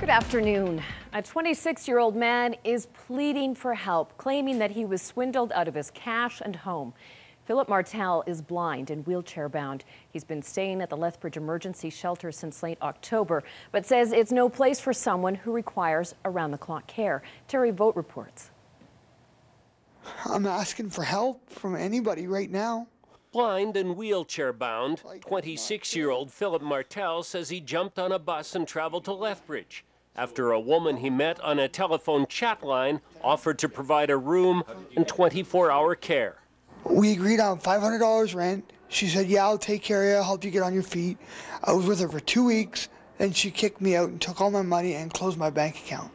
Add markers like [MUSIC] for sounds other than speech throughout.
Good afternoon. A 26 year old man is pleading for help, claiming that he was swindled out of his cash and home. Philip Martel is blind and wheelchair bound. He's been staying at the Lethbridge Emergency Shelter since late October, but says it's no place for someone who requires around the clock care. Terry Vogt reports. I'm asking for help from anybody right now. Blind and wheelchair bound, 26 year old Philip Martel says he jumped on a bus and traveled to Lethbridge after a woman he met on a telephone chat line offered to provide a room and 24 hour care. We agreed on $500 rent. She said, Yeah, I'll take care of you, I'll help you get on your feet. I was with her for two weeks, then she kicked me out and took all my money and closed my bank account.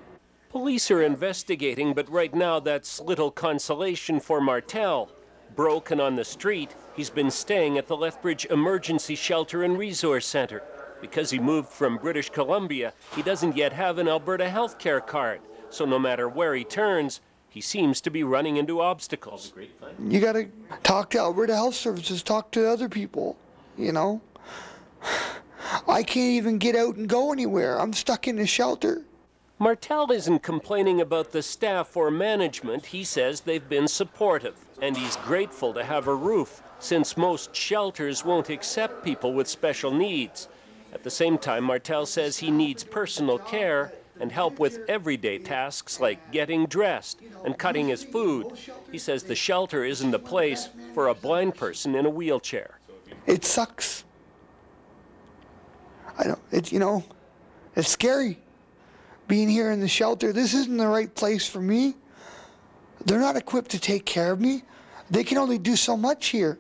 Police are investigating, but right now that's little consolation for Martel. Broken on the street, he's been staying at the Lethbridge Emergency Shelter and Resource Center. Because he moved from British Columbia, he doesn't yet have an Alberta health care card. So no matter where he turns, he seems to be running into obstacles. You got to talk to Alberta Health Services, talk to other people, you know. [SIGHS] I can't even get out and go anywhere. I'm stuck in the shelter. Martel isn't complaining about the staff or management. He says they've been supportive, and he's grateful to have a roof, since most shelters won't accept people with special needs. At the same time, Martel says he needs personal care and help with everyday tasks like getting dressed and cutting his food. He says the shelter isn't the place for a blind person in a wheelchair. It sucks. I don't, it, you know, it's scary being here in the shelter. This isn't the right place for me. They're not equipped to take care of me. They can only do so much here.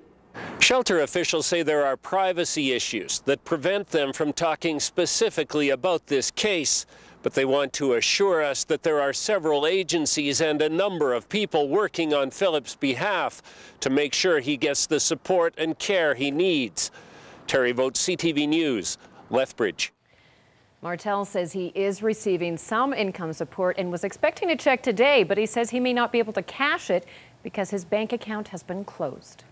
Shelter officials say there are privacy issues that prevent them from talking specifically about this case, but they want to assure us that there are several agencies and a number of people working on Philip's behalf to make sure he gets the support and care he needs. Terry Vogt, CTV News, Lethbridge. Martel says he is receiving some income support and was expecting a check today, but he says he may not be able to cash it because his bank account has been closed.